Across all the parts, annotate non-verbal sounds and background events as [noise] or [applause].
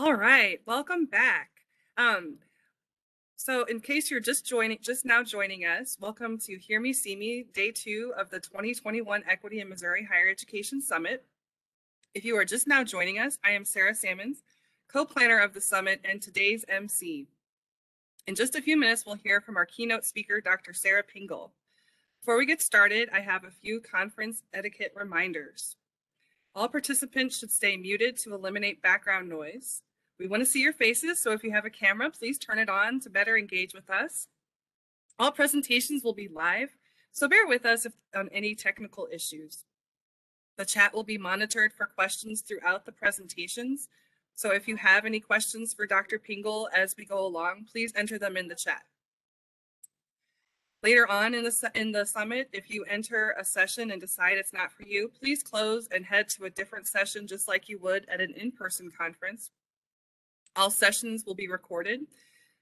All right, welcome back. Um, so in case you're just joining, just now joining us, welcome to Hear Me, See Me, day two of the 2021 Equity in Missouri Higher Education Summit. If you are just now joining us, I am Sarah Sammons, co-planner of the summit and today's MC. In just a few minutes, we'll hear from our keynote speaker, Dr. Sarah Pingel. Before we get started, I have a few conference etiquette reminders. All participants should stay muted to eliminate background noise. We want to see your faces, so if you have a camera, please turn it on to better engage with us. All presentations will be live, so bear with us if, on any technical issues. The chat will be monitored for questions throughout the presentations, so if you have any questions for Dr. Pingel as we go along, please enter them in the chat. Later on in the, in the summit, if you enter a session and decide it's not for you, please close and head to a different session just like you would at an in-person conference. All sessions will be recorded,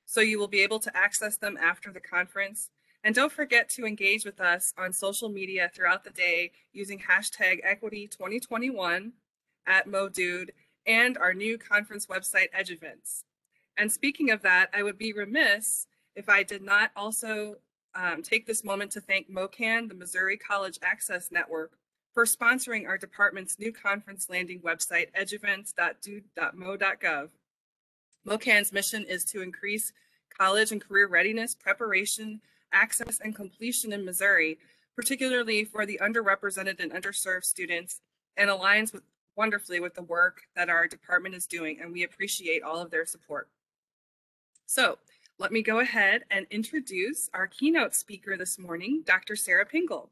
so you will be able to access them after the conference. And don't forget to engage with us on social media throughout the day using hashtag equity2021 at MoDHEWD and our new conference website, Eduvents. And speaking of that, I would be remiss if I did not also um, take this moment to thank MOCAN, the Missouri College Access Network, for sponsoring our department's new conference landing website, eduvents.dhewd.mo.gov. MOCAN's mission is to increase college and career readiness, preparation, access, and completion in Missouri, particularly for the underrepresented and underserved students, and aligns with, wonderfully with the work that our department is doing, and we appreciate all of their support. So let me go ahead and introduce our keynote speaker this morning, Dr. Sarah Pingel.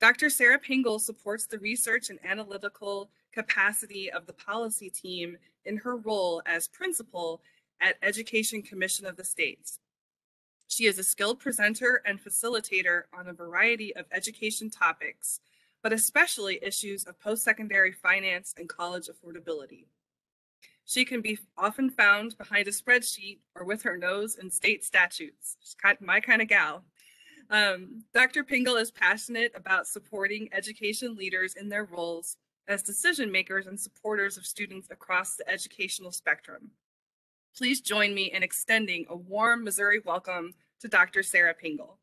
Dr. Sarah Pingel supports the research and analytical capacity of the policy team in her role as principal at Education Commission of the States. She is a skilled presenter and facilitator on a variety of education topics, but especially issues of post-secondary finance and college affordability. She can be often found behind a spreadsheet or with her nose in state statutes. She's my kind of gal. Um, Dr. Pingel is passionate about supporting education leaders in their roles as decision makers and supporters of students across the educational spectrum. Please join me in extending a warm Missouri welcome to Dr. Sarah Pingel.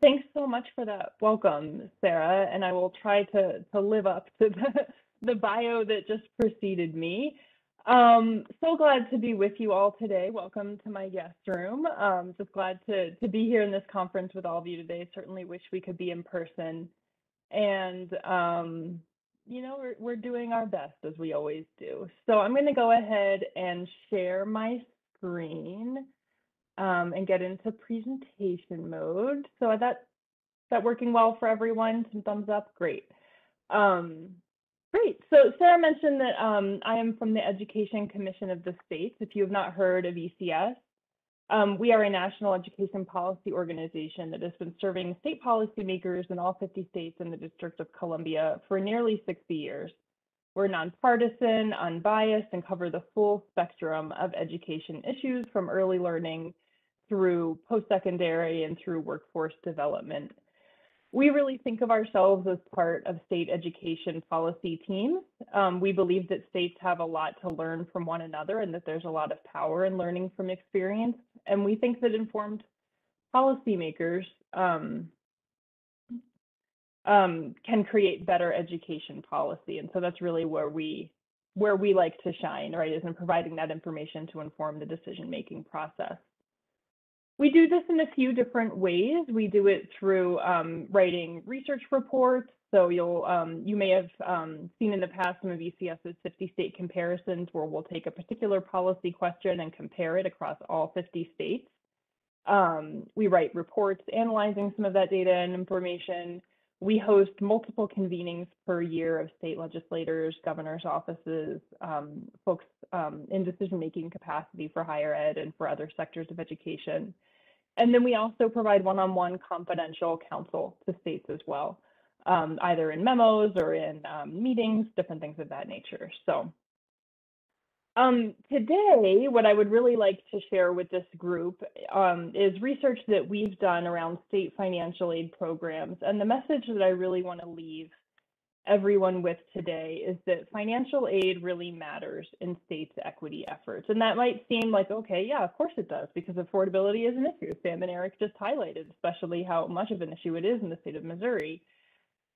Thanks so much for that welcome, Sarah, and I will try to, to live up to the, [laughs] the bio that just preceded me. Um, so glad to be with you all today. Welcome to my guest room. Um, just glad to, to be here in this conference with all of you today. Certainly wish we could be in person. And, um, you know, we're, we're doing our best as we always do. So I'm going to go ahead and share my screen um, and get into presentation mode. So that that working well for everyone? Some thumbs up? Great. Um, Great. So Sarah mentioned that um, I am from the Education Commission of the States. If you have not heard of ECS, um, we are a national education policy organization that has been serving state policymakers in all 50 states and the District of Columbia for nearly 60 years. We're nonpartisan, unbiased, and cover the full spectrum of education issues from early learning through post-secondary and through workforce development we really think of ourselves as part of state education policy teams. Um, we believe that states have a lot to learn from one another and that there's a lot of power in learning from experience. And we think that informed policymakers um, um, can create better education policy. And so that's really where we where we like to shine, right, is in providing that information to inform the decision-making process. We do this in a few different ways. We do it through um, writing research reports. So you'll um, you may have um, seen in the past some of ECS's 50 state comparisons where we'll take a particular policy question and compare it across all 50 states. Um, we write reports analyzing some of that data and information. We host multiple convenings per year of state legislators, governor's offices, um, folks um, in decision-making capacity for higher ed and for other sectors of education. And then we also provide one-on-one confidential counsel to states as well, um, either in memos or in um, meetings, different things of that nature. So um, today, what I would really like to share with this group um, is research that we've done around state financial aid programs. And the message that I really want to leave everyone with today is that financial aid really matters in states' equity efforts. And that might seem like, okay, yeah, of course it does, because affordability is an issue. Sam and Eric just highlighted, especially how much of an issue it is in the state of Missouri.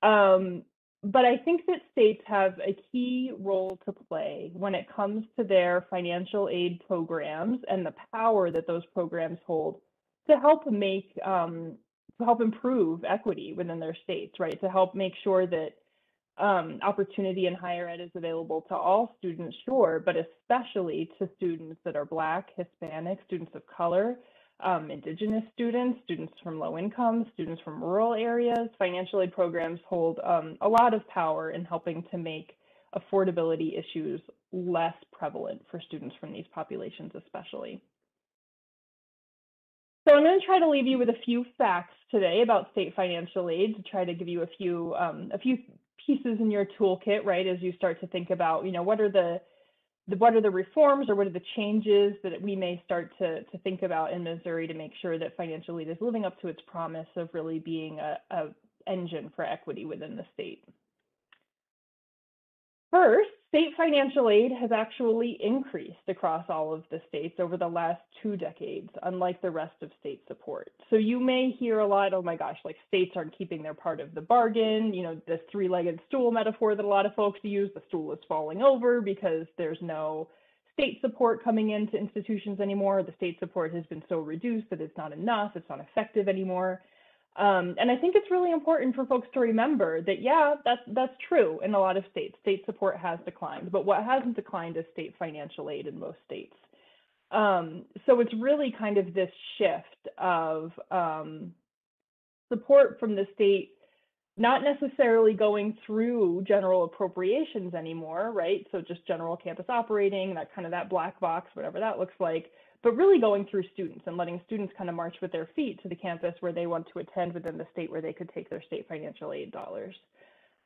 Um, but I think that states have a key role to play when it comes to their financial aid programs and the power that those programs hold to help make um, to help improve equity within their states, right? To help make sure that um, opportunity in higher ed is available to all students, sure, but especially to students that are Black, Hispanic, students of color, um, Indigenous students, students from low income, students from rural areas. Financial aid programs hold um, a lot of power in helping to make affordability issues less prevalent for students from these populations, especially. So I'm going to try to leave you with a few facts today about state financial aid to try to give you a few um, a few pieces in your toolkit, right, as you start to think about, you know, what are the, the what are the reforms or what are the changes that we may start to, to think about in Missouri to make sure that financial aid is living up to its promise of really being a, a engine for equity within the state. First, state financial aid has actually increased across all of the states over the last two decades, unlike the rest of state support. So you may hear a lot, oh my gosh, like states aren't keeping their part of the bargain. You know, this three legged stool metaphor that a lot of folks use, the stool is falling over because there's no state support coming into institutions anymore. The state support has been so reduced that it's not enough, it's not effective anymore. Um, and I think it's really important for folks to remember that, yeah, that's, that's true in a lot of states. State support has declined, but what hasn't declined is state financial aid in most states. Um, so it's really kind of this shift of um, support from the state not necessarily going through general appropriations anymore, right? So just general campus operating, that kind of that black box, whatever that looks like, but really going through students and letting students kind of march with their feet to the campus where they want to attend within the state where they could take their state financial aid dollars.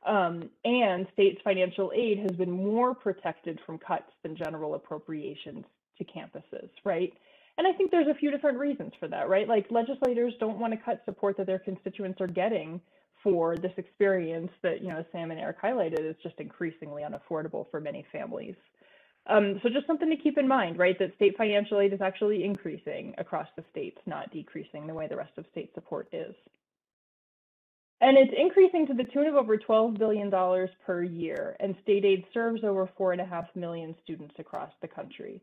Um, and states financial aid has been more protected from cuts than general appropriations to campuses, right? And I think there's a few different reasons for that, right? Like legislators don't want to cut support that their constituents are getting for this experience that, you know, Sam and Eric highlighted is just increasingly unaffordable for many families. Um, so just something to keep in mind, right, that state financial aid is actually increasing across the states, not decreasing the way the rest of state support is. And it's increasing to the tune of over $12 billion per year, and state aid serves over 4.5 million students across the country.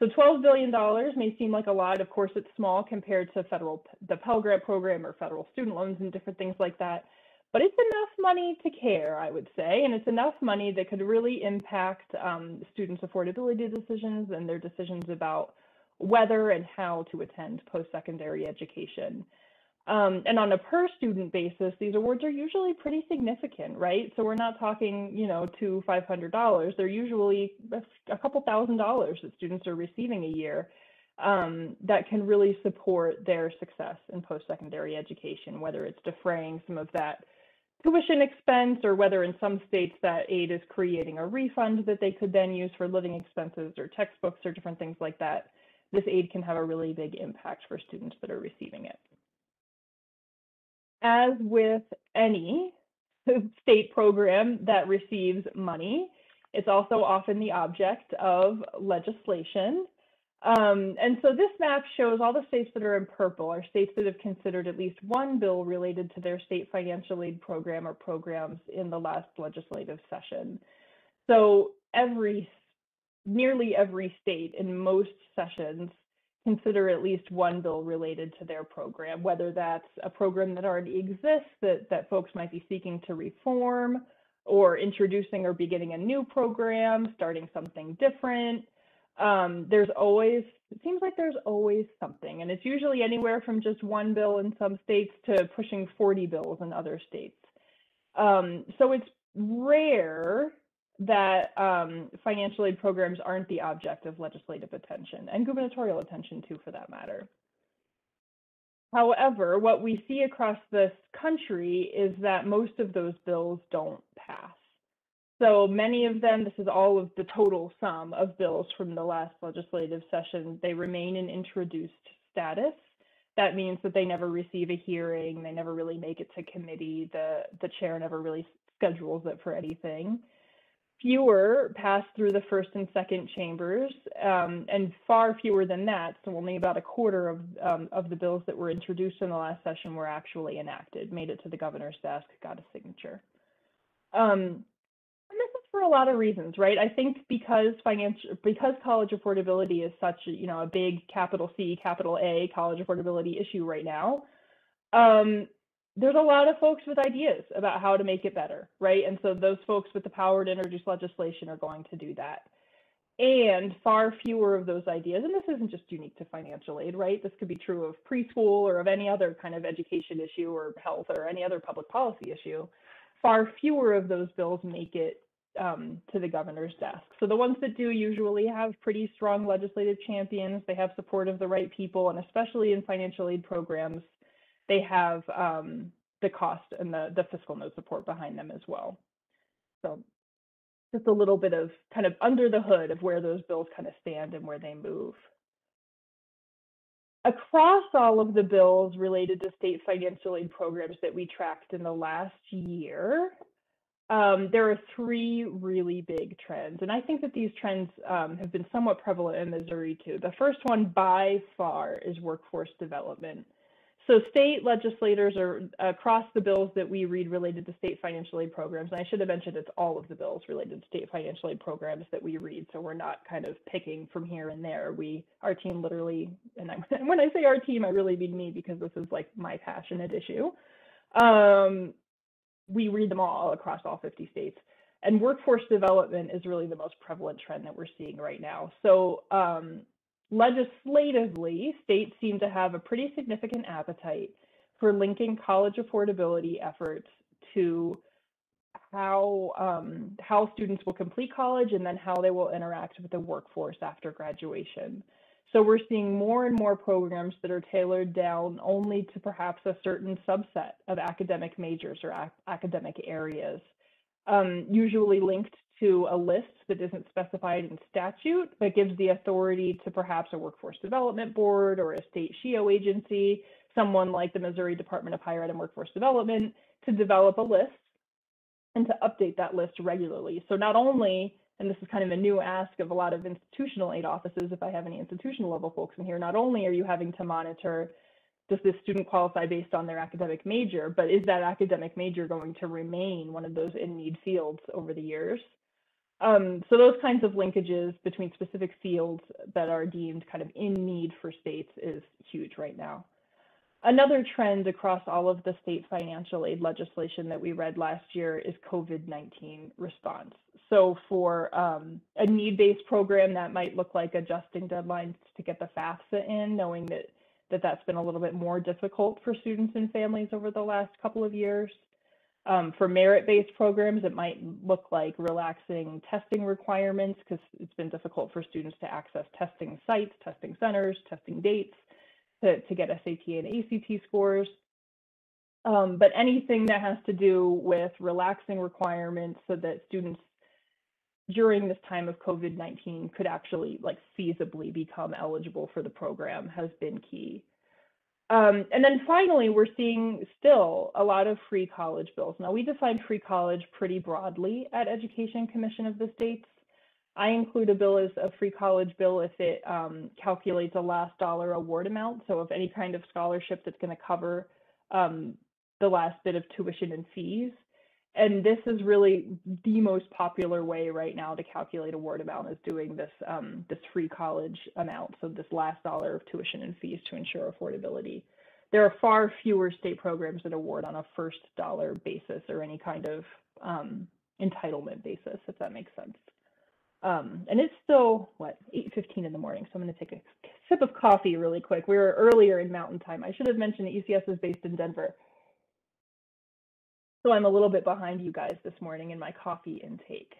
So $12 billion may seem like a lot. Of course, it's small compared to federal, the Pell Grant program or federal student loans and different things like that but it's enough money to care, I would say, and it's enough money that could really impact um, students' affordability decisions and their decisions about whether and how to attend post-secondary education. Um, and on a per student basis, these awards are usually pretty significant, right? So we're not talking, you know, two, $500. They're usually a couple thousand dollars that students are receiving a year um, that can really support their success in post-secondary education, whether it's defraying some of that tuition expense or whether in some states that aid is creating a refund that they could then use for living expenses or textbooks or different things like that, this aid can have a really big impact for students that are receiving it. As with any [laughs] state program that receives money, it's also often the object of legislation um, and so this map shows all the states that are in purple are states that have considered at least one bill related to their state financial aid program or programs in the last legislative session. So every, nearly every state in most sessions consider at least one bill related to their program, whether that's a program that already exists that, that folks might be seeking to reform or introducing or beginning a new program, starting something different, um, there's always it seems like there's always something and it's usually anywhere from just one bill in some states to pushing 40 bills in other states. Um, so it's rare that um, financial aid programs aren't the object of legislative attention and gubernatorial attention too for that matter. However what we see across this country is that most of those bills don't pass so many of them, this is all of the total sum of bills from the last legislative session, they remain in introduced status. That means that they never receive a hearing, they never really make it to committee, the, the chair never really schedules it for anything. Fewer pass through the first and second chambers, um, and far fewer than that. So only about a quarter of um, of the bills that were introduced in the last session were actually enacted, made it to the governor's desk, got a signature. Um, for a lot of reasons, right? I think because financial, because college affordability is such, you know, a big capital C, capital A college affordability issue right now. Um, there's a lot of folks with ideas about how to make it better, right? And so those folks with the power to introduce legislation are going to do that. And far fewer of those ideas, and this isn't just unique to financial aid, right? This could be true of preschool or of any other kind of education issue or health or any other public policy issue. Far fewer of those bills make it um, to the governor's desk. So the ones that do usually have pretty strong legislative champions. They have support of the right people, and especially in financial aid programs, they have um, the cost and the, the fiscal note support behind them as well. So just a little bit of kind of under the hood of where those bills kind of stand and where they move. Across all of the bills related to state financial aid programs that we tracked in the last year, um, there are three really big trends. And I think that these trends um, have been somewhat prevalent in Missouri too. The first one by far is workforce development. So state legislators are across the bills that we read related to state financial aid programs. And I should have mentioned it's all of the bills related to state financial aid programs that we read. So we're not kind of picking from here and there. We, our team literally, and I, [laughs] when I say our team, I really mean me because this is like my passionate issue. Um, we read them all across all 50 states. And workforce development is really the most prevalent trend that we're seeing right now. So um, legislatively, states seem to have a pretty significant appetite for linking college affordability efforts to how um, how students will complete college and then how they will interact with the workforce after graduation. So we're seeing more and more programs that are tailored down only to perhaps a certain subset of academic majors or ac academic areas, um, usually linked to a list that isn't specified in statute, but gives the authority to perhaps a workforce development board or a state SHEEO agency, someone like the Missouri Department of Higher Ed and Workforce Development, to develop a list and to update that list regularly. So not only, and this is kind of a new ask of a lot of institutional aid offices, if I have any institutional level folks in here, not only are you having to monitor does this student qualify based on their academic major, but is that academic major going to remain one of those in need fields over the years? Um, so those kinds of linkages between specific fields that are deemed kind of in need for states is huge right now. Another trend across all of the state financial aid legislation that we read last year is COVID-19 response. So for um, a need-based program that might look like adjusting deadlines to get the FAFSA in, knowing that, that that's been a little bit more difficult for students and families over the last couple of years. Um, for merit-based programs, it might look like relaxing testing requirements because it's been difficult for students to access testing sites, testing centers, testing dates to, to get SAT and ACT scores. Um, but anything that has to do with relaxing requirements so that students during this time of COVID-19 could actually like feasibly become eligible for the program has been key. Um, and then finally, we're seeing still a lot of free college bills. Now, we define free college pretty broadly at Education Commission of the States. I include a bill as a free college bill if it um, calculates a last dollar award amount. So if any kind of scholarship that's going to cover um, the last bit of tuition and fees. And this is really the most popular way right now to calculate award amount is doing this um, this free college amount. So this last dollar of tuition and fees to ensure affordability. There are far fewer state programs that award on a first dollar basis or any kind of um, entitlement basis, if that makes sense. Um, and it's still what 8:15 in the morning, so I'm going to take a sip of coffee really quick. We were earlier in Mountain Time. I should have mentioned that ECS is based in Denver, so I'm a little bit behind you guys this morning in my coffee intake.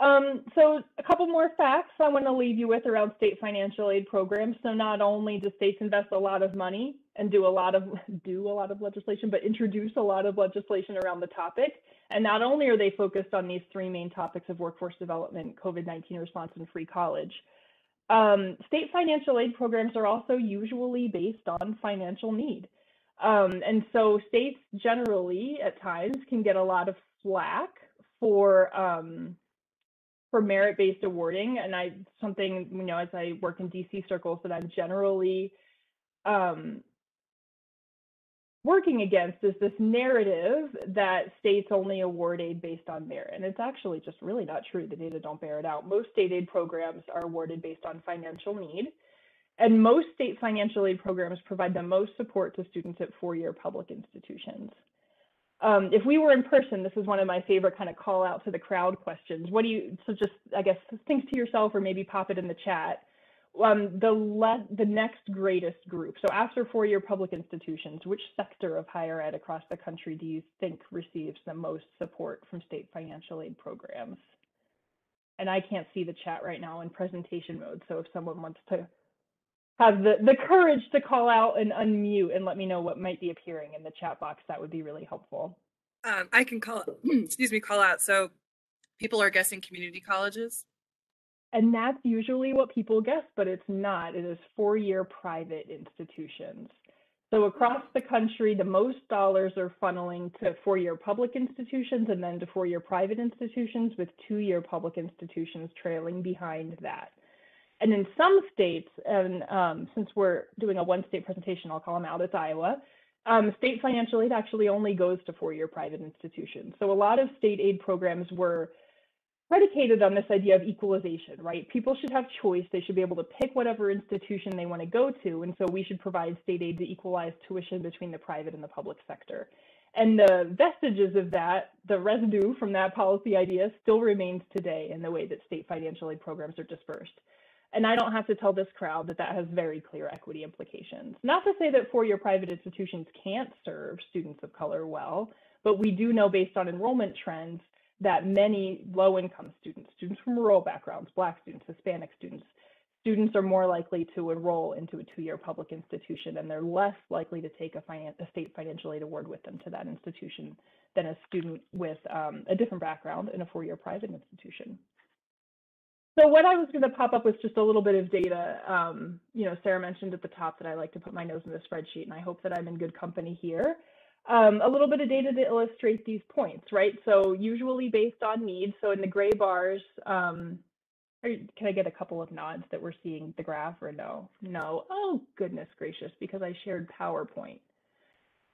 Um, so a couple more facts I want to leave you with around state financial aid programs. So not only do states invest a lot of money and do a lot of [laughs] do a lot of legislation, but introduce a lot of legislation around the topic. And not only are they focused on these three main topics of workforce development, COVID-19 response, and free college, um, state financial aid programs are also usually based on financial need. Um, and so states generally at times can get a lot of flack for um, for merit-based awarding. And I something, you know, as I work in DC circles that I'm generally um, working against is this narrative that states only award aid based on merit. And it's actually just really not true. The data don't bear it out. Most state aid programs are awarded based on financial need. And most state financial aid programs provide the most support to students at four-year public institutions. Um, if we were in person, this is one of my favorite kind of call out to the crowd questions. What do you, so just, I guess, think to yourself or maybe pop it in the chat um, the le- the next greatest group. So after four-year public institutions, which sector of higher ed across the country do you think receives the most support from state financial aid programs? And I can't see the chat right now in presentation mode. So if someone wants to have the, the courage to call out and unmute and let me know what might be appearing in the chat box, that would be really helpful. Um, I can call, [clears throat] excuse me, call out. So people are guessing community colleges. And that's usually what people guess, but it's not. It is four-year private institutions. So across the country, the most dollars are funneling to four-year public institutions and then to four-year private institutions, with two-year public institutions trailing behind that. And in some states, and um, since we're doing a one-state presentation, I'll call them out, it's Iowa, um, state financial aid actually only goes to four-year private institutions. So a lot of state aid programs were predicated on this idea of equalization, right? People should have choice. They should be able to pick whatever institution they want to go to. And so we should provide state aid to equalize tuition between the private and the public sector. And the vestiges of that, the residue from that policy idea still remains today in the way that state financial aid programs are dispersed. And I don't have to tell this crowd that that has very clear equity implications. Not to say that four-year private institutions can't serve students of color well, but we do know based on enrollment trends that many low income students, students from rural backgrounds, Black students, Hispanic students, students are more likely to enroll into a two year public institution and they're less likely to take a, a state financial aid award with them to that institution than a student with um, a different background in a four year private institution. So what I was going to pop up was just a little bit of data. Um, you know, Sarah mentioned at the top that I like to put my nose in the spreadsheet, and I hope that I'm in good company here um, a little bit of data to illustrate these points, right? So usually based on need. So in the gray bars, um, can I get a couple of nods that we're seeing the graph or no? No. Oh, goodness gracious, because I shared PowerPoint.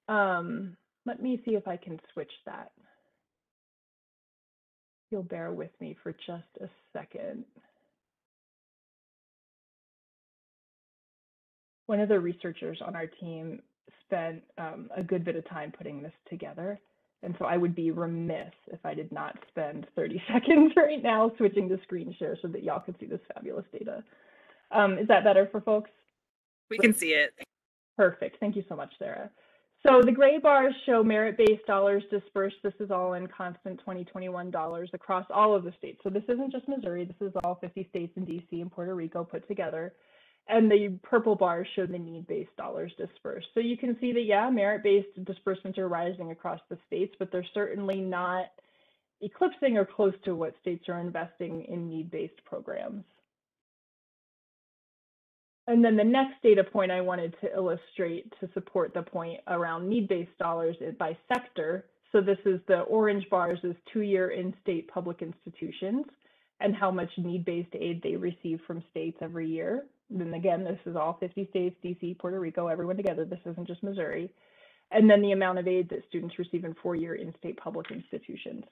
Um, let me see if I can switch that. You'll bear with me for just a second. One of the researchers on our team spent um, a good bit of time putting this together. And so I would be remiss if I did not spend 30 [laughs] seconds right now switching to screen share so that y'all can see this fabulous data. Um, is that better for folks? We can see it. Perfect. Thank you so much, Sarah. So the gray bars show merit-based dollars dispersed. This is all in constant 2021 dollars across all of the states. So this isn't just Missouri. This is all 50 states and DC and Puerto Rico put together and the purple bars show the need-based dollars dispersed. So you can see that, yeah, merit-based disbursements are rising across the states, but they're certainly not eclipsing or close to what states are investing in need-based programs. And then the next data point I wanted to illustrate to support the point around need-based dollars by sector. So this is the orange bars is two-year in-state public institutions and how much need-based aid they receive from states every year. Then again, this is all 50 states, DC, Puerto Rico, everyone together. This isn't just Missouri. And then the amount of aid that students receive in four-year in-state public institutions.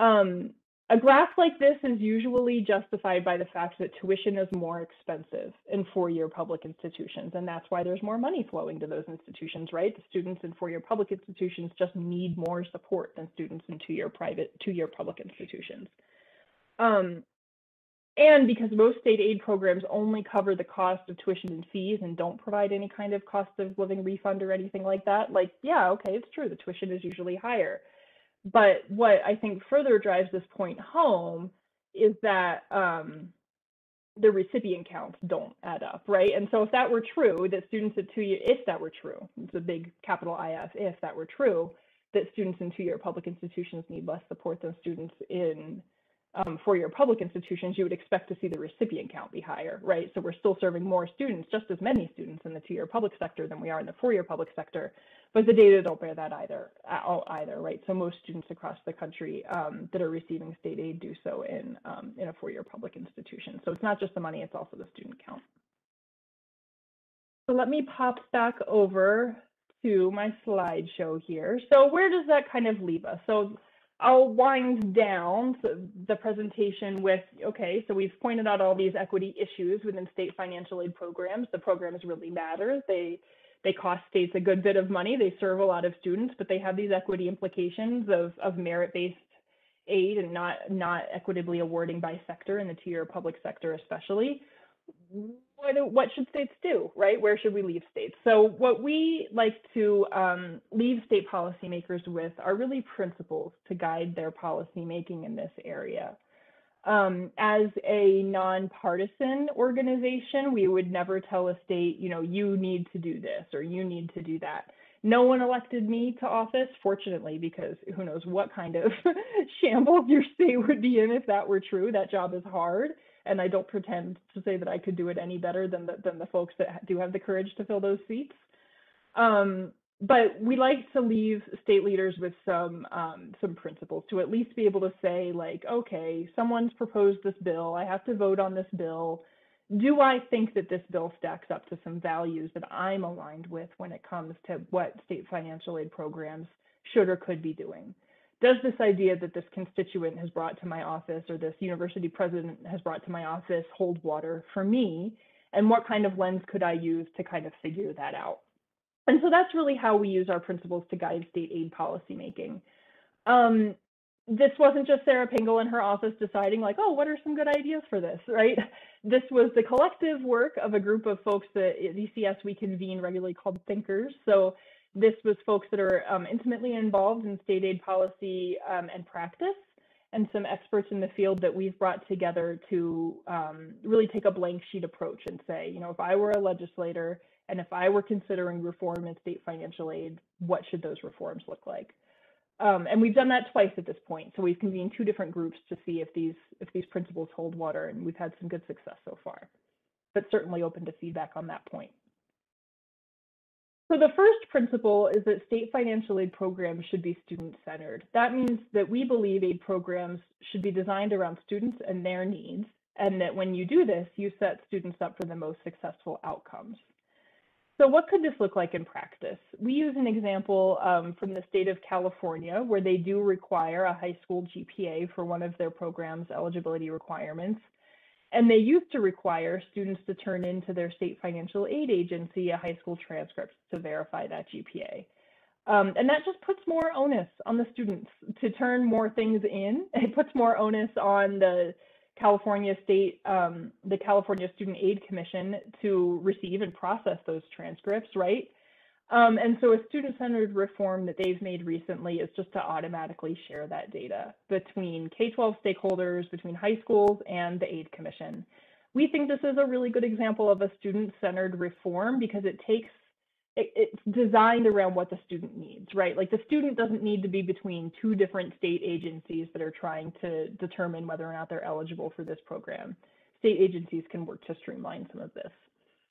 Um, a graph like this is usually justified by the fact that tuition is more expensive in four-year public institutions, and that's why there's more money flowing to those institutions, right? The students in four-year public institutions just need more support than students in two-year private, two-year public institutions. Um, and because most state aid programs only cover the cost of tuition and fees and don't provide any kind of cost of living refund or anything like that, like, yeah, okay, it's true, the tuition is usually higher. But what I think further drives this point home is that um, the recipient counts don't add up, right? And so if that were true, that students at two year, if that were true, it's a big capital IF, if that were true, that students in two-year public institutions need less support than students in um, for your public institutions, you would expect to see the recipient count be higher, right? So we're still serving more students, just as many students in the two-year public sector than we are in the four-year public sector. But the data don't bear that either, either, right? So most students across the country um, that are receiving state aid do so in um, in a four-year public institution. So it's not just the money; it's also the student count. So let me pop back over to my slideshow here. So where does that kind of leave us? So I'll wind down the presentation with, okay, so we've pointed out all these equity issues within state financial aid programs. The programs really matter. They they cost states a good bit of money. They serve a lot of students, but they have these equity implications of, of merit-based aid and not not equitably awarding by sector in the tier public sector especially what, what should states do, right? Where should we leave states? So what we like to um, leave state policymakers with are really principles to guide their policymaking in this area. Um, as a nonpartisan organization, we would never tell a state, you know, you need to do this or you need to do that. No one elected me to office, fortunately, because who knows what kind of [laughs] shambles your state would be in if that were true. That job is hard and I don't pretend to say that I could do it any better than the, than the folks that do have the courage to fill those seats. Um, but we like to leave state leaders with some um, some principles to at least be able to say like, okay, someone's proposed this bill. I have to vote on this bill. Do I think that this bill stacks up to some values that I'm aligned with when it comes to what state financial aid programs should or could be doing? does this idea that this constituent has brought to my office or this university president has brought to my office hold water for me? And what kind of lens could I use to kind of figure that out? And so that's really how we use our principles to guide state aid policymaking. Um, this wasn't just Sarah Pingel in her office deciding like, oh, what are some good ideas for this, right? This was the collective work of a group of folks that at ECS we convene regularly called thinkers. So this was folks that are um, intimately involved in state aid policy um, and practice, and some experts in the field that we've brought together to um, really take a blank sheet approach and say, you know, if I were a legislator and if I were considering reform in state financial aid, what should those reforms look like? Um, and we've done that twice at this point. So we've convened two different groups to see if these if these principles hold water, and we've had some good success so far. But certainly open to feedback on that point. So the first principle is that state financial aid programs should be student-centered. That means that we believe aid programs should be designed around students and their needs, and that when you do this, you set students up for the most successful outcomes. So what could this look like in practice? We use an example um, from the state of California where they do require a high school GPA for one of their program's eligibility requirements. And they used to require students to turn into their state financial aid agency a high school transcript to verify that GPA. Um, and that just puts more onus on the students to turn more things in. [laughs] It puts more onus on the California State, um, the California Student Aid Commission to receive and process those transcripts, right? Um, and so a student-centered reform that they've made recently is just to automatically share that data between K-12 stakeholders, between high schools and the Aid Commission. We think this is a really good example of a student-centered reform because it takes it, it's designed around what the student needs, right? Like the student doesn't need to be between two different state agencies that are trying to determine whether or not they're eligible for this program. State agencies can work to streamline some of this.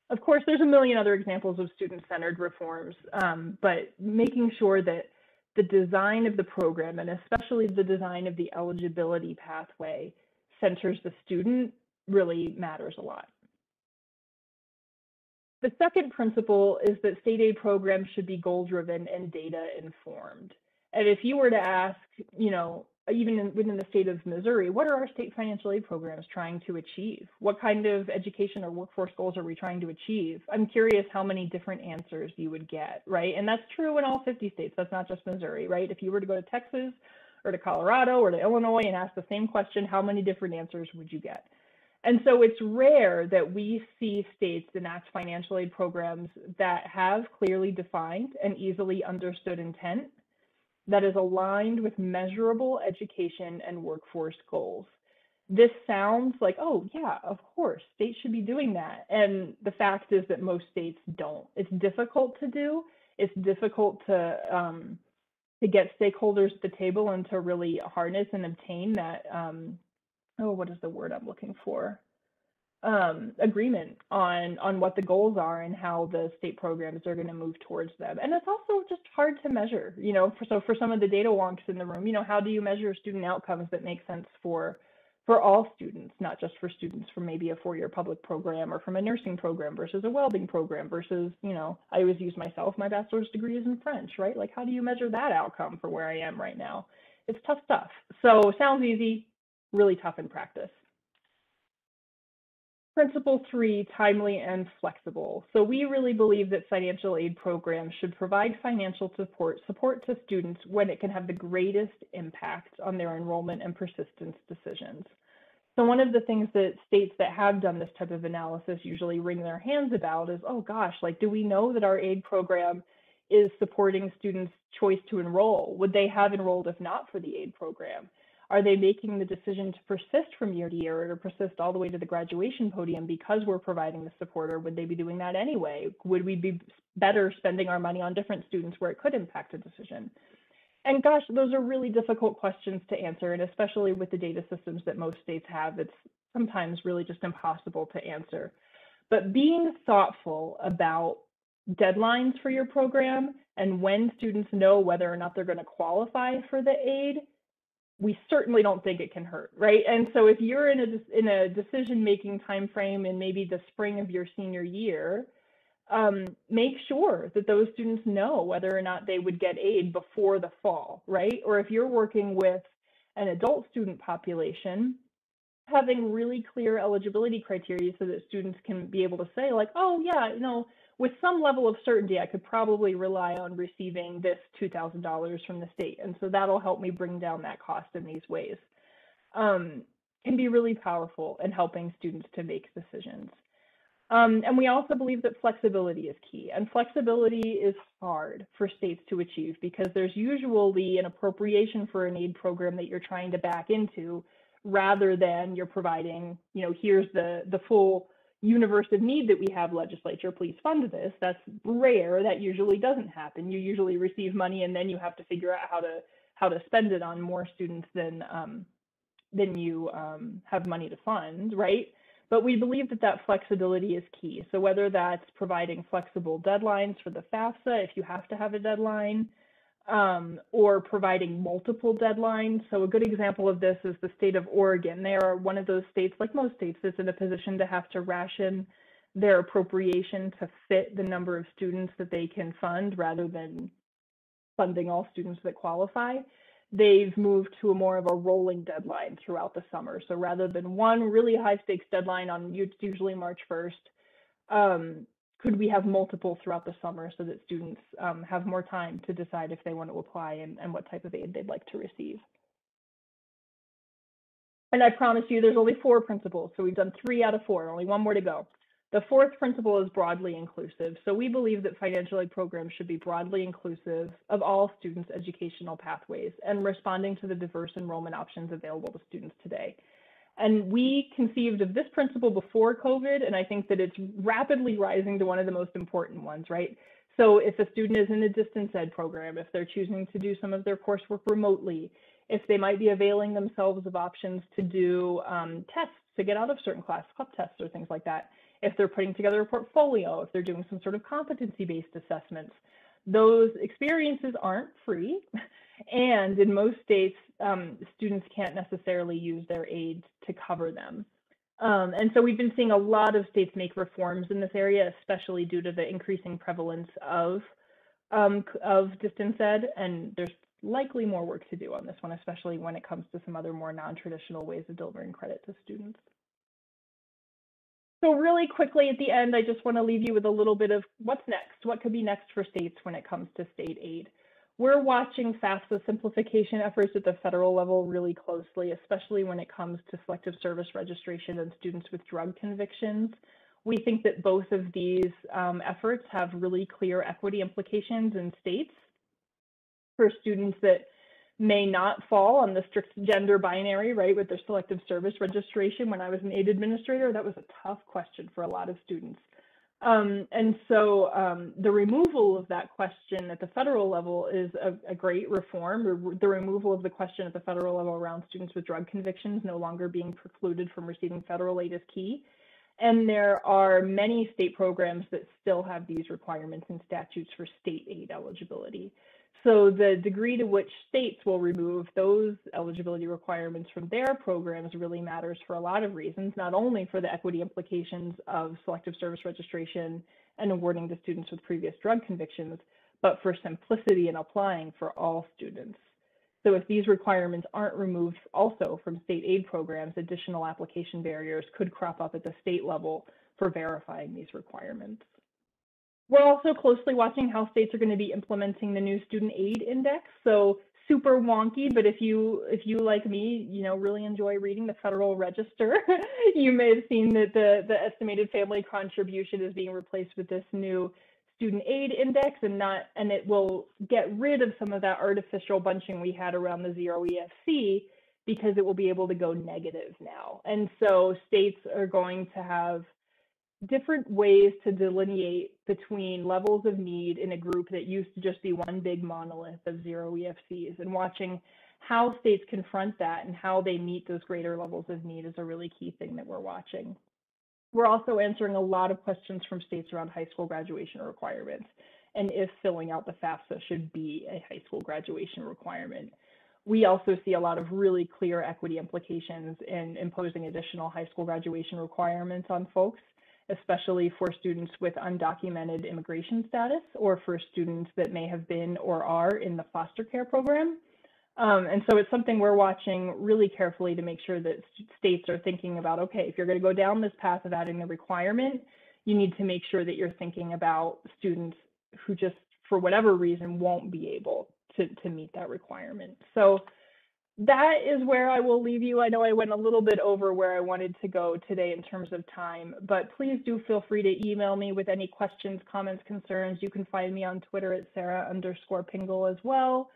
Of course, there's a million other examples of student-centered reforms, um, but making sure that the design of the program and especially the design of the eligibility pathway centers the student really matters a lot. The second principle is that state aid programs should be goal-driven and data informed. And if you were to ask, you know, even in, within the state of Missouri, what are our state financial aid programs trying to achieve? What kind of education or workforce goals are we trying to achieve? I'm curious how many different answers you would get, right? And that's true in all 50 states. That's not just Missouri, right? If you were to go to Texas or to Colorado or to Illinois and ask the same question, how many different answers would you get? And so it's rare that we see states enact financial aid programs that have clearly defined and easily understood intent that is aligned with measurable education and workforce goals. This sounds like, oh, yeah, of course, states should be doing that. And the fact is that most states don't. It's difficult to do. It's difficult to um, to get stakeholders at the table and to really harness and obtain that. Um, oh, what is the word I'm looking for? um, agreement on on what the goals are and how the state programs are going to move towards them. And it's also just hard to measure. You know, for, so for some of the data wonks in the room, you know, how do you measure student outcomes that make sense for for all students, not just for students from maybe a four-year public program or from a nursing program versus a welding program versus, you know, I always use myself, my bachelor's degree is in French, right? Like, how do you measure that outcome for where I am right now? It's tough stuff. So sounds easy, really tough in practice. Principle three, timely and flexible. So we really believe that financial aid programs should provide financial support, support to students when it can have the greatest impact on their enrollment and persistence decisions. So one of the things that states that have done this type of analysis usually wring their hands about is, oh gosh, like, do we know that our aid program is supporting students' choice to enroll? Would they have enrolled if not for the aid program? Are they making the decision to persist from year to year or to persist all the way to the graduation podium because we're providing the support, or would they be doing that anyway? Would we be better spending our money on different students where it could impact a decision? And gosh, those are really difficult questions to answer, and especially with the data systems that most states have, it's sometimes really just impossible to answer. But being thoughtful about deadlines for your program and when students know whether or not they're going to qualify for the aid, we certainly don't think it can hurt, right? And so if you're in a in a decision making time frame in maybe the spring of your senior year, um, make sure that those students know whether or not they would get aid before the fall, right? Or if you're working with an adult student population, having really clear eligibility criteria so that students can be able to say like, oh yeah, you know, with some level of certainty, I could probably rely on receiving this $2,000 from the state. And so that'll help me bring down that cost in these ways. Um, can be really powerful in helping students to make decisions. Um, and we also believe that flexibility is key. And flexibility is hard for states to achieve because there's usually an appropriation for an aid program that you're trying to back into rather than you're providing, you know, here's the, the full universe of need that we have legislature, please fund this. That's rare. That usually doesn't happen. You usually receive money and then you have to figure out how to how to spend it on more students than um, than you um, have money to fund, right? But we believe that that flexibility is key. So whether that's providing flexible deadlines for the FAFSA, if you have to have a deadline, um, or providing multiple deadlines. So a good example of this is the state of Oregon. They are one of those states, like most states, that's in a position to have to ration their appropriation to fit the number of students that they can fund rather than funding all students that qualify they've moved to a more of a rolling deadline throughout the summer. So rather than one really high stakes deadline on usually March 1st, um, could we have multiple throughout the summer so that students um, have more time to decide if they want to apply and, and what type of aid they'd like to receive? And I promise you there's only four principles. So we've done three out of four, only one more to go. The fourth principle is broadly inclusive. So we believe that financial aid programs should be broadly inclusive of all students' educational pathways and responding to the diverse enrollment options available to students today. And we conceived of this principle before COVID, and I think that it's rapidly rising to one of the most important ones, right? So if a student is in a distance ed program, if they're choosing to do some of their coursework remotely, if they might be availing themselves of options to do um, tests to get out of certain class club tests or things like that, if they're putting together a portfolio, if they're doing some sort of competency-based assessments. Those experiences aren't free. [laughs] And in most states, um, students can't necessarily use their aid to cover them. Um, and so we've been seeing a lot of states make reforms in this area, especially due to the increasing prevalence of um, of distance ed. And there's likely more work to do on this one, especially when it comes to some other more non-traditional ways of delivering credit to students. So really quickly at the end, I just want to leave you with a little bit of what's next, what could be next for states when it comes to state aid. We're watching FAFSA simplification efforts at the federal level really closely, especially when it comes to selective service registration and students with drug convictions. We think that both of these um, efforts have really clear equity implications in states for students that may not fall on the strict gender binary, right, with their selective service registration. When I was an aid administrator, that was a tough question for a lot of students. Um, and so um, the removal of that question at the federal level is a, a, great reform. The removal of the question at the federal level around students with drug convictions no longer being precluded from receiving federal aid is key. And there are many state programs that still have these requirements and statutes for state aid eligibility. So the degree to which states will remove those eligibility requirements from their programs really matters for a lot of reasons, not only for the equity implications of selective service registration and awarding to students with previous drug convictions, but for simplicity in applying for all students. So if these requirements aren't removed also from state aid programs, additional application barriers could crop up at the state level for verifying these requirements. We're also closely watching how states are going to be implementing the new student aid index. So super wonky, but if you if you like me, you know, really enjoy reading the Federal Register, [laughs] you may have seen that the the estimated family contribution is being replaced with this new student aid index and not and it will get rid of some of that artificial bunching we had around the zero EFC because it will be able to go negative now. And so states are going to have different ways to delineate between levels of need in a group that used to just be one big monolith of zero EFCs and watching how states confront that and how they meet those greater levels of need is a really key thing that we're watching. We're also answering a lot of questions from states around high school graduation requirements and if filling out the FAFSA should be a high school graduation requirement. We also see a lot of really clear equity implications in imposing additional high school graduation requirements on folks, especially for students with undocumented immigration status or for students that may have been or are in the foster care program. Um, and so it's something we're watching really carefully to make sure that states are thinking about, okay, if you're going to go down this path of adding the requirement, you need to make sure that you're thinking about students who just, for whatever reason, won't be able to, to meet that requirement. So that is where I will leave you. I know I went a little bit over where I wanted to go today in terms of time, but please do feel free to email me with any questions, comments, concerns. You can find me on Twitter at Sarah underscore Pingel as well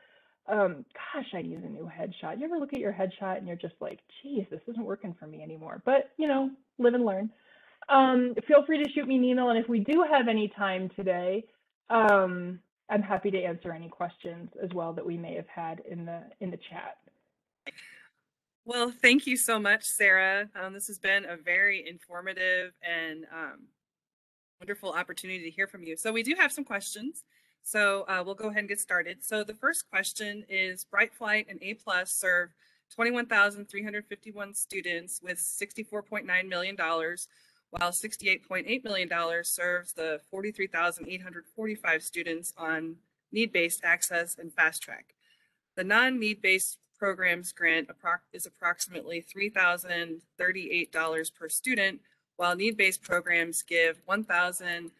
um, gosh, I need a new headshot. You ever look at your headshot and you're just like, geez, this isn't working for me anymore. But you know, live and learn. Um, feel free to shoot me an email, and if we do have any time today, um, I'm happy to answer any questions as well that we may have had in the in the chat. Well, thank you so much, Sarah. Um, this has been a very informative and um, wonderful opportunity to hear from you. So we do have some questions. So uh, we'll go ahead and get started. So the first question is Bright Flight and A Plus serve 21,351 students with $64.9 million, while $68.8 million serves the 43,845 students on need-based access and fast track. The non-need-based programs grant is approximately $3,038 per student, while need-based programs give 1,000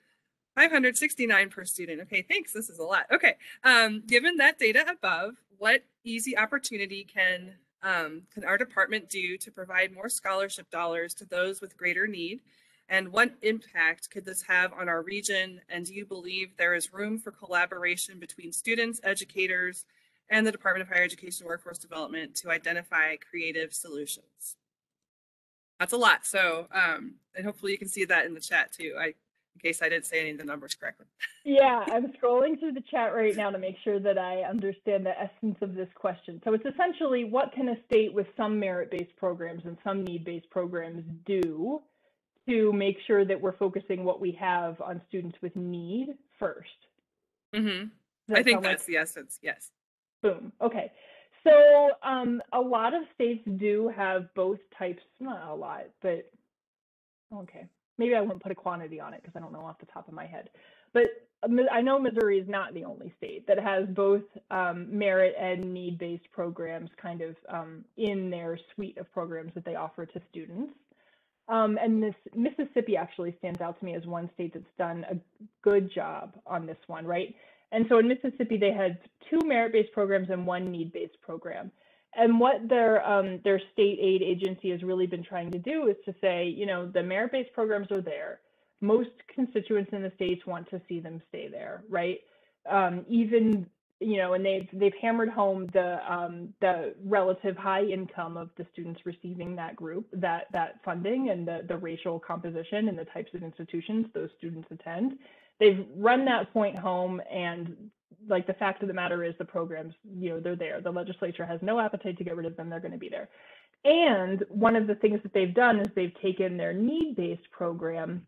569 per student. Okay, thanks. This is a lot. Okay, um, given that data above, what easy opportunity can um, can our department do to provide more scholarship dollars to those with greater need? And what impact could this have on our region? And do you believe there is room for collaboration between students, educators, and the Department of Higher Education Workforce Development to identify creative solutions? That's a lot. So, um, and hopefully you can see that in the chat too. I in case I didn't say any of the numbers correctly. yeah, I'm scrolling through the chat right now to make sure that I understand the essence of this question. So it's essentially what can a state with some merit-based programs and some need-based programs do to make sure that we're focusing what we have on students with need 1st Mm-hmm. I think that's like... the essence. Yes. Boom. Okay. So um, a lot of states do have both types, not a lot, but okay maybe I wouldn't put a quantity on it because I don't know off the top of my head. But I know Missouri is not the only state that has both um, merit and need-based programs kind of um, in their suite of programs that they offer to students. Um, and this Mississippi actually stands out to me as one state that's done a good job on this one, right? And so in Mississippi, they had two merit-based programs and one need-based program and what their um, their state aid agency has really been trying to do is to say, you know, the merit-based programs are there. Most constituents in the states want to see them stay there, right? Um, even you know, and they've they've hammered home the um, the relative high income of the students receiving that group that that funding and the the racial composition and the types of institutions those students attend. They've run that point home, and like the fact of the matter is the programs, you know, they're there. The legislature has no appetite to get rid of them. They're going to be there. And one of the things that they've done is they've taken their need-based program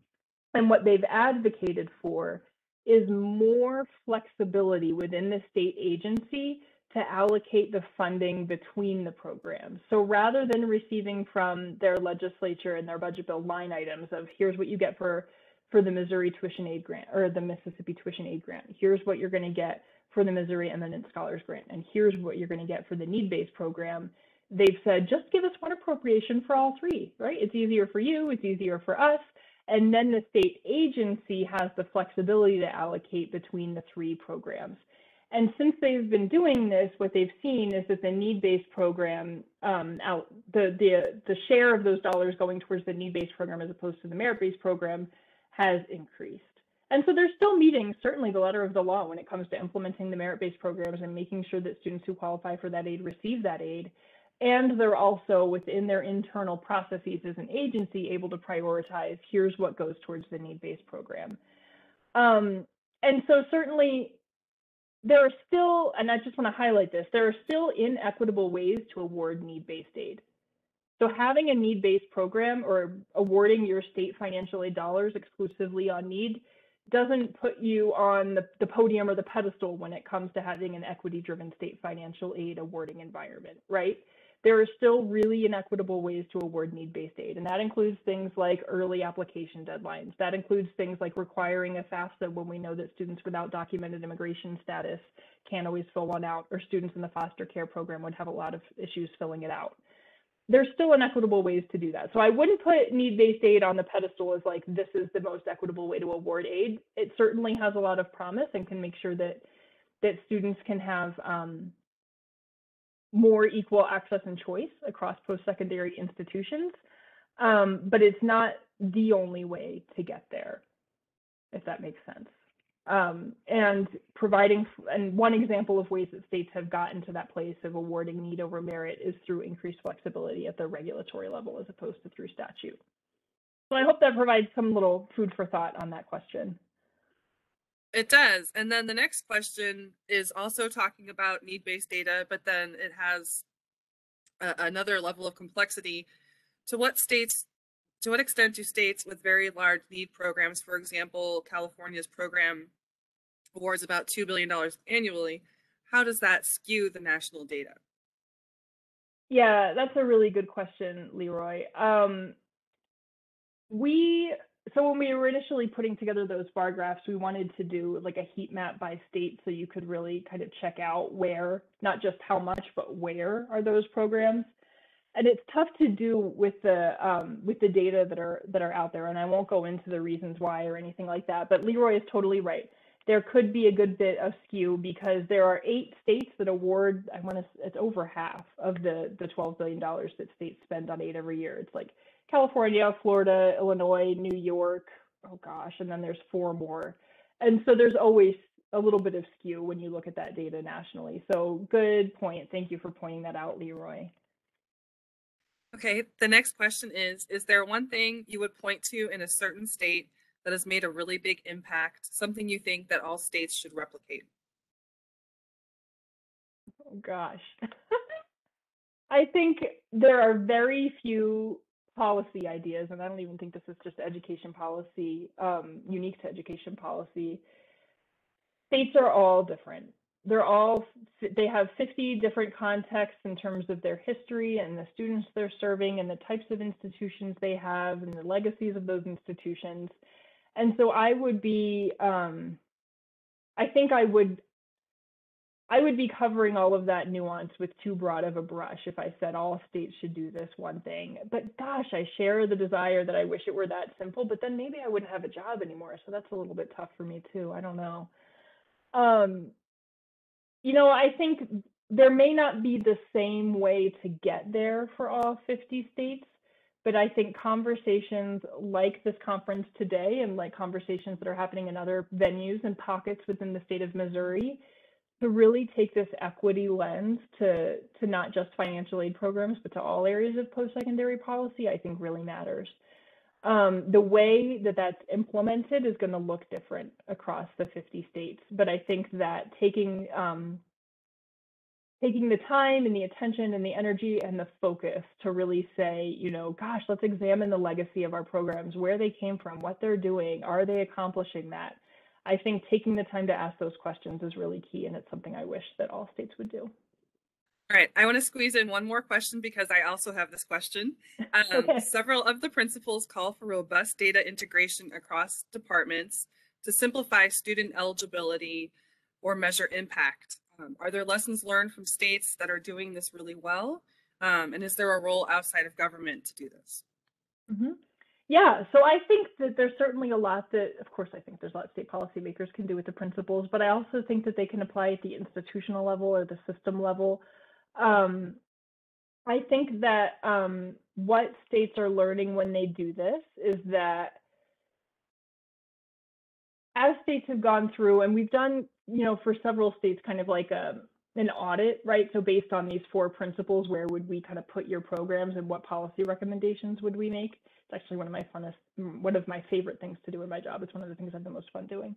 and what they've advocated for is more flexibility within the state agency to allocate the funding between the programs. So rather than receiving from their legislature and their budget bill line items of here's what you get for for the Missouri tuition aid grant or the Mississippi tuition aid grant, here's what you're going to get for the Missouri Eminent Scholars Grant, and here's what you're going to get for the need-based program. They've said just give us one appropriation for all three, right? It's easier for you, it's easier for us, and then the state agency has the flexibility to allocate between the three programs. And since they've been doing this, what they've seen is that the need-based program, um, out the the the share of those dollars going towards the need-based program as opposed to the merit-based program has increased. And so they're still meeting certainly the letter of the law when it comes to implementing the merit-based programs and making sure that students who qualify for that aid receive that aid. And they're also within their internal processes as an agency able to prioritize here's what goes towards the need-based program. Um, and so certainly there are still, and I just want to highlight this, there are still inequitable ways to award need-based aid. So having a need-based program or awarding your state financial aid dollars exclusively on need doesn't put you on the, the podium or the pedestal when it comes to having an equity-driven state financial aid awarding environment, right? there are still really inequitable ways to award need-based aid, and that includes things like early application deadlines. That includes things like requiring a FAFSA when we know that students without documented immigration status can't always fill one out, or students in the foster care program would have a lot of issues filling it out. There's still inequitable ways to do that. So I wouldn't put need-based aid on the pedestal as like, this is the most equitable way to award aid. It certainly has a lot of promise and can make sure that that students can have um, more equal access and choice across post-secondary institutions, um, but it's not the only way to get there, if that makes sense. Um, and providing, and one example of ways that states have gotten to that place of awarding need over merit is through increased flexibility at the regulatory level as opposed to through statute. So I hope that provides some little food for thought on that question. It does. And then the next question is also talking about need based data, but then it has a, another level of complexity. To what states, to what extent do states with very large need programs, for example, California's program awards about $2 billion annually, how does that skew the national data? Yeah, that's a really good question, Leroy. Um, we so when we were initially putting together those bar graphs, we wanted to do like a heat map by state so you could really kind of check out where, not just how much, but where are those programs. And it's tough to do with the um, with the data that are that are out there. And I won't go into the reasons why or anything like that. But Leroy is totally right. There could be a good bit of skew because there are eight states that award. I want to. It's over half of the the 12 billion dollars that states spend on aid every year. It's like California, Florida, Illinois, New York. Oh gosh, and then there's four more. And so there's always a little bit of skew when you look at that data nationally. So good point. Thank you for pointing that out, Leroy. Okay, the next question is Is there one thing you would point to in a certain state that has made a really big impact, something you think that all states should replicate? Oh gosh. [laughs] I think there are very few policy ideas, and I don't even think this is just education policy, um, unique to education policy. States are all different. They're all, they have 50 different contexts in terms of their history and the students they're serving and the types of institutions they have and the legacies of those institutions. And so I would be, um, I think I would I would be covering all of that nuance with too broad of a brush if I said all states should do this one thing. But gosh, I share the desire that I wish it were that simple, but then maybe I wouldn't have a job anymore. So that's a little bit tough for me too. I don't know. Um, you know, I think there may not be the same way to get there for all 50 states, but I think conversations like this conference today and like conversations that are happening in other venues and pockets within the state of Missouri to really take this equity lens to to not just financial aid programs, but to all areas of post-secondary policy, I think really matters. Um, the way that that's implemented is going to look different across the 50 states, but I think that taking um, taking the time and the attention and the energy and the focus to really say, you know, gosh, let's examine the legacy of our programs, where they came from, what they're doing, are they accomplishing that? I think taking the time to ask those questions is really key, and it's something I wish that all states would do. All right, I want to squeeze in one more question because I also have this question. [laughs] Um, Okay. Several of the principles call for robust data integration across departments to simplify student eligibility or measure impact. Um, are there lessons learned from states that are doing this really well? Um, and is there a role outside of government to do this? hmm Yeah, so I think that there's certainly a lot that, of course, I think there's a lot state policymakers can do with the principles, but I also think that they can apply at the institutional level or the system level. Um, I think that um, what states are learning when they do this is that as states have gone through, and we've done, you know, for several states, kind of like a an audit, right? So based on these four principles, where would we kind of put your programs and what policy recommendations would we make? It's actually one of my funnest, one of my favorite things to do in my job. It's one of the things I have the most fun doing.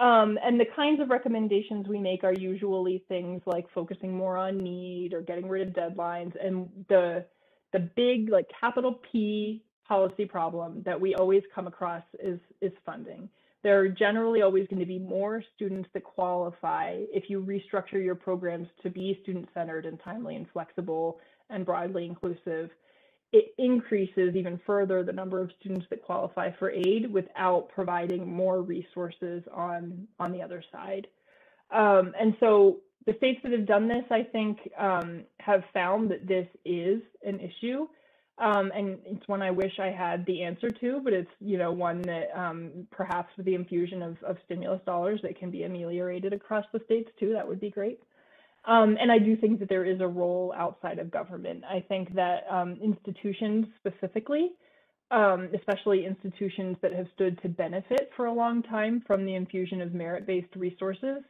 Um, and the kinds of recommendations we make are usually things like focusing more on need or getting rid of deadlines. And the the big like capital P policy problem that we always come across is is funding. There are generally always going to be more students that qualify if you restructure your programs to be student centered and timely and flexible and broadly inclusive it increases even further the number of students that qualify for aid without providing more resources on on the other side. Um, and so the states that have done this, I think, um, have found that this is an issue. Um, and it's one I wish I had the answer to, but it's you know one that um, perhaps with the infusion of, of stimulus dollars that can be ameliorated across the states too. That would be great. Um, and I do think that there is a role outside of government. I think that um, institutions specifically, um, especially institutions that have stood to benefit for a long time from the infusion of merit-based resources,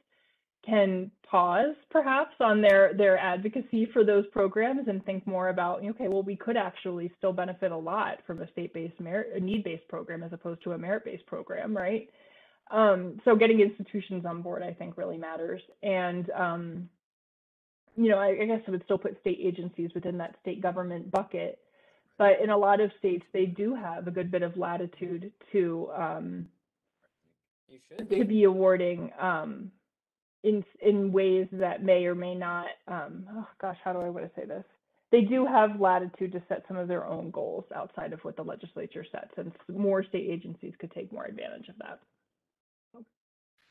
can pause perhaps on their their advocacy for those programs and think more about okay well we could actually still benefit a lot from a state-based merit need-based program as opposed to a merit-based program right um, so getting institutions on board i think really matters and um, you know, I, I guess I would still put state agencies within that state government bucket. But in a lot of states, they do have a good bit of latitude to um, You should to be. be awarding um, in in ways that may or may not. Um, oh gosh, how do I want to say this? They do have latitude to set some of their own goals outside of what the legislature sets, and more state agencies could take more advantage of that.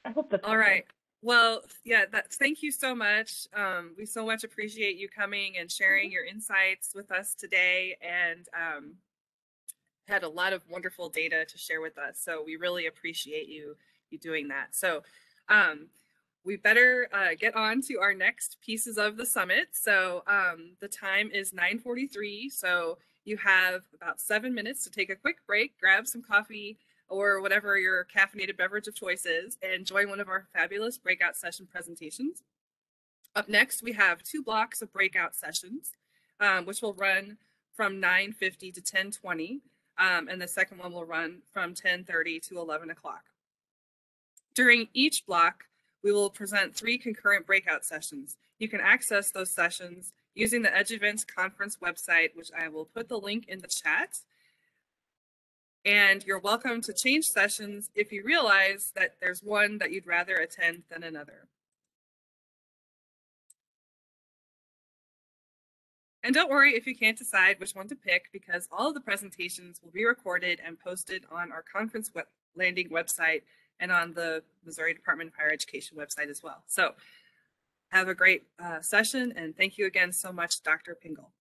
I hope that's All helpful. right. Well, yeah, that's, thank you so much. Um, we so much appreciate you coming and sharing your insights with us today and um, had a lot of wonderful data to share with us. So we really appreciate you you doing that. So um, we better uh, get on to our next pieces of the summit. So um, the time is 9:43. So you have about seven minutes to take a quick break, grab some coffee or whatever your caffeinated beverage of choice is, and join one of our fabulous breakout session presentations. Up next, we have two blocks of breakout sessions, um, which will run from 9.50 to 10.20, um, and the second one will run from 10.30 to 11 o'clock. During each block, we will present three concurrent breakout sessions. You can access those sessions using the Eduvents conference website, which I will put the link in the chat. And you're welcome to change sessions if you realize that there's one that you'd rather attend than another. And don't worry if you can't decide which one to pick because all of the presentations will be recorded and posted on our conference web landing website and on the Missouri Department of Higher Education website as well. So have a great uh, session and thank you again so much, Dr. Pingel.